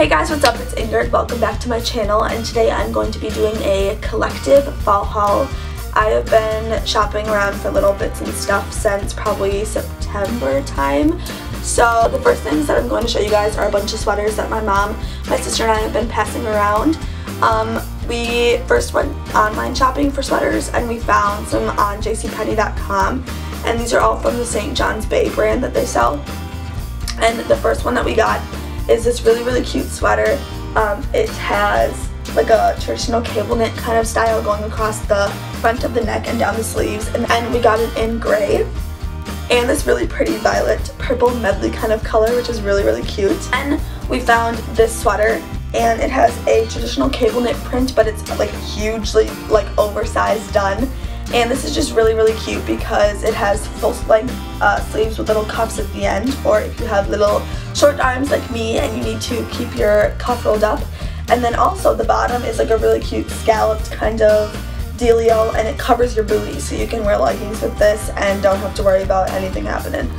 Hey guys, what's up? It's Ingrid. Welcome back to my channel and today I'm going to be doing a collective fall haul. I have been shopping around for little bits and stuff since probably September time. So the first things that I'm going to show you guys are a bunch of sweaters that my mom, my sister and I have been passing around. Um, we first went online shopping for sweaters and we found some on jcpenney.com and these are all from the St. John's Bay brand that they sell. And the first one that we got is this really, really cute sweater. Um, it has like a traditional cable knit kind of style going across the front of the neck and down the sleeves. And, and we got it in gray and this really pretty violet purple medley kind of color, which is really, really cute. And we found this sweater and it has a traditional cable knit print, but it's like hugely like oversized done. And this is just really, really cute because it has full length uh, sleeves with little cuffs at the end. Or if you have little short arms like me and you need to keep your cuff rolled up. And then also the bottom is like a really cute scalloped kind of dealio and it covers your booty so you can wear leggings with this and don't have to worry about anything happening.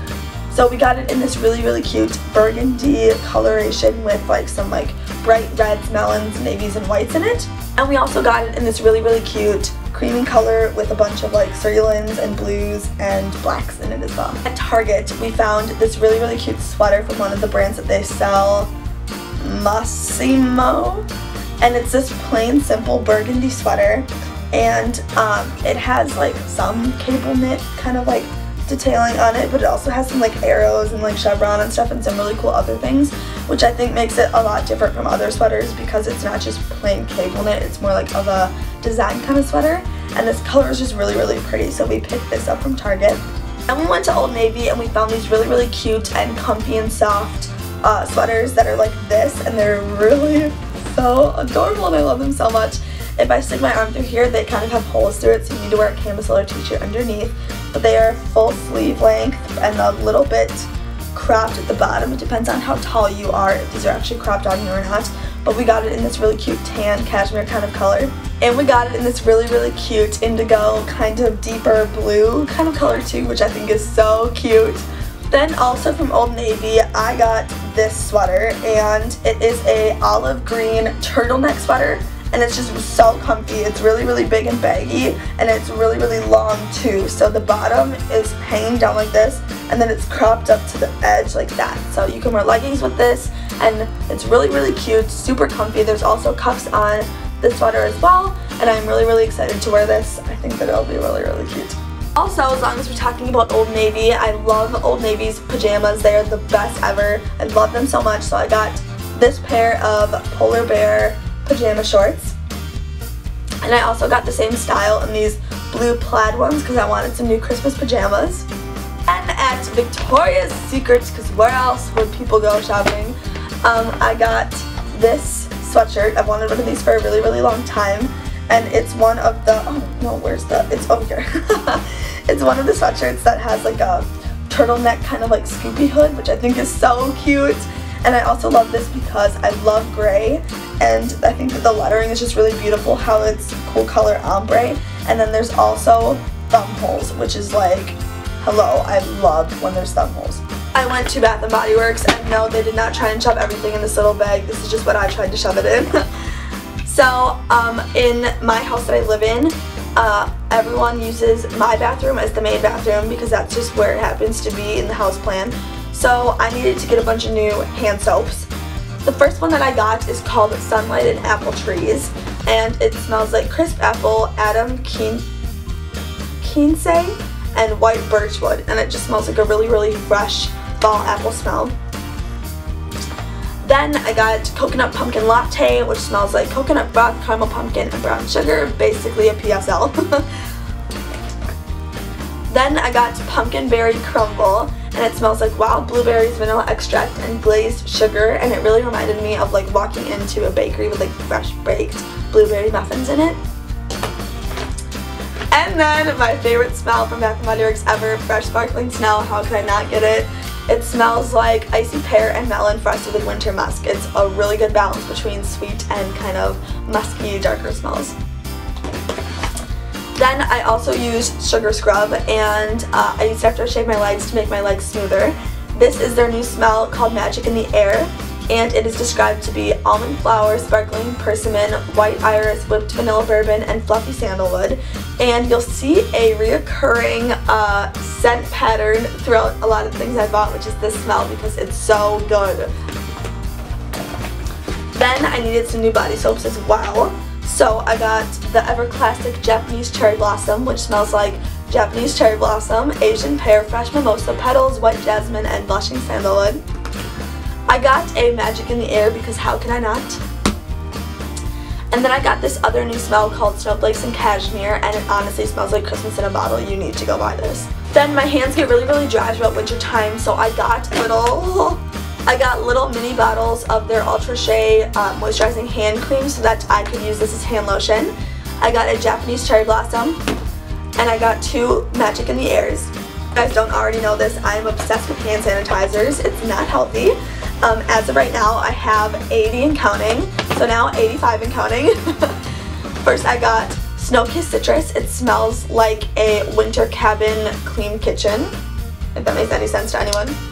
So we got it in this really, really cute burgundy coloration with like some like bright reds, melons, navies, and whites in it. And we also got it in this really, really cute creamy color with a bunch of like ceruleans and blues and blacks in it as well. At Target, we found this really, really cute sweater from one of the brands that they sell, Mossimo. And it's this plain, simple burgundy sweater. And um, it has like some cable knit kind of like detailing on it, but it also has some like arrows and like chevron and stuff and some really cool other things, which I think makes it a lot different from other sweaters because it's not just plain cable knit, it's more like of a design kind of sweater. And this color is just really, really pretty, so we picked this up from Target. And we went to Old Navy and we found these really, really cute and comfy and soft uh, sweaters that are like this, and they're really so adorable and I love them so much. If I stick my arm through here, they kind of have holes through it, so you need to wear a camisole or t-shirt underneath. But they are full sleeve length and a little bit cropped at the bottom. It depends on how tall you are, if these are actually cropped on you or not. But we got it in this really cute tan cashmere kind of color. And we got it in this really, really cute indigo kind of deeper blue kind of color too, which I think is so cute. Then also from Old Navy, I got this sweater and it is a olive green turtleneck sweater and it's just so comfy. It's really, really big and baggy, and it's really, really long too. So the bottom is hanging down like this, and then it's cropped up to the edge like that. So you can wear leggings with this, and it's really, really cute, super comfy. There's also cuffs on the sweater as well, and I'm really, really excited to wear this. I think that it'll be really, really cute. Also, as long as we're talking about Old Navy, I love Old Navy's pajamas. They are the best ever. I love them so much, so I got this pair of Polar Bear pajama shorts. And I also got the same style in these blue plaid ones because I wanted some new Christmas pajamas. And at Victoria's Secrets, because where else would people go shopping, um, I got this sweatshirt. I've wanted one of these for a really, really long time. And it's one of the, oh no, where's the, it's over here. it's one of the sweatshirts that has like a turtleneck kind of like scoopy hood, which I think is so cute. And I also love this because I love gray and I think that the lettering is just really beautiful how it's cool color ombre. And then there's also thumb holes, which is like, hello, I love when there's thumb holes. I went to Bath & Body Works and no, they did not try and shove everything in this little bag. This is just what I tried to shove it in. so, um, in my house that I live in, uh, everyone uses my bathroom as the main bathroom because that's just where it happens to be in the house plan. So I needed to get a bunch of new hand soaps. The first one that I got is called Sunlight and Apple Trees, and it smells like crisp apple, Adam Keen Kinsey, and white birchwood, and it just smells like a really, really fresh fall apple smell. Then I got coconut pumpkin latte, which smells like coconut broth, caramel pumpkin, and brown sugar, basically a PSL. then I got pumpkin berry crumble, and it smells like wild blueberries, vanilla extract, and glazed sugar and it really reminded me of like walking into a bakery with like fresh baked blueberry muffins in it. And then my favorite smell from Bath & Body Works ever, fresh sparkling snow, how could I not get it? It smells like icy pear and melon frosted with winter musk. It's a really good balance between sweet and kind of musky, darker smells. Then I also use Sugar Scrub and uh, I use it after I shave my legs to make my legs smoother. This is their new smell called Magic in the Air and it is described to be almond flower, sparkling persimmon, white iris, whipped vanilla bourbon, and fluffy sandalwood. And you'll see a reoccurring uh, scent pattern throughout a lot of things I bought, which is this smell because it's so good. Then I needed some new body soaps as well. So I got the Ever Classic Japanese Cherry Blossom, which smells like Japanese Cherry Blossom, Asian Pear, Fresh Mimosa Petals, White Jasmine, and Blushing Sandalwood. I got a Magic in the Air because how can I not? And then I got this other new smell called Snowflakes and Cashmere and it honestly smells like Christmas in a bottle. You need to go buy this. Then my hands get really, really dry throughout winter time so I got little I got little mini bottles of their Ultra Shea uh, moisturizing hand cream so that I could use this as hand lotion. I got a Japanese cherry blossom and I got two Magic in the Airs. You guys don't already know this, I am obsessed with hand sanitizers. It's not healthy. Um, as of right now, I have 80 and counting. So now 85 and counting. First, I got Snow Kiss Citrus. It smells like a winter cabin clean kitchen, if that makes any sense to anyone.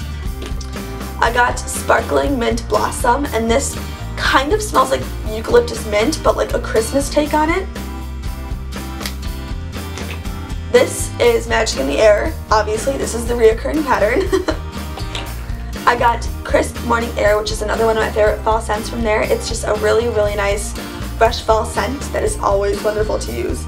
I got Sparkling Mint Blossom, and this kind of smells like eucalyptus mint, but like a Christmas take on it. This is Magic in the Air. Obviously, this is the reoccurring pattern. I got Crisp Morning Air, which is another one of my favorite fall scents from there. It's just a really, really nice fresh fall scent that is always wonderful to use.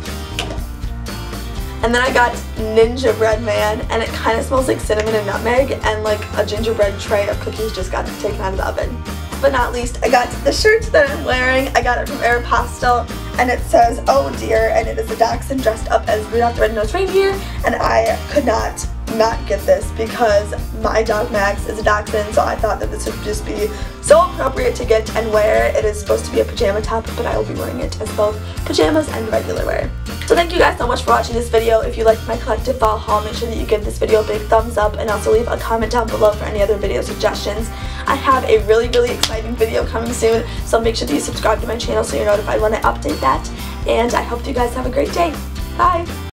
And then I got Ninja Bread Man, and it kind of smells like cinnamon and nutmeg, and like a gingerbread tray of cookies just got taken out of the oven. But not least, I got the shirt that I'm wearing. I got it from Aeropostale, and it says, oh dear, and it is a dachshund dressed up as Rudolph the Red-Nosed Reindeer, and I could not not get this because my dog Max is a dachshund so I thought that this would just be so appropriate to get and wear. It is supposed to be a pajama top but I will be wearing it as both pajamas and regular wear. So thank you guys so much for watching this video. If you liked my collective fall haul, make sure that you give this video a big thumbs up and also leave a comment down below for any other video suggestions. I have a really, really exciting video coming soon, so make sure that you subscribe to my channel so you're notified when I update that. And I hope you guys have a great day. Bye!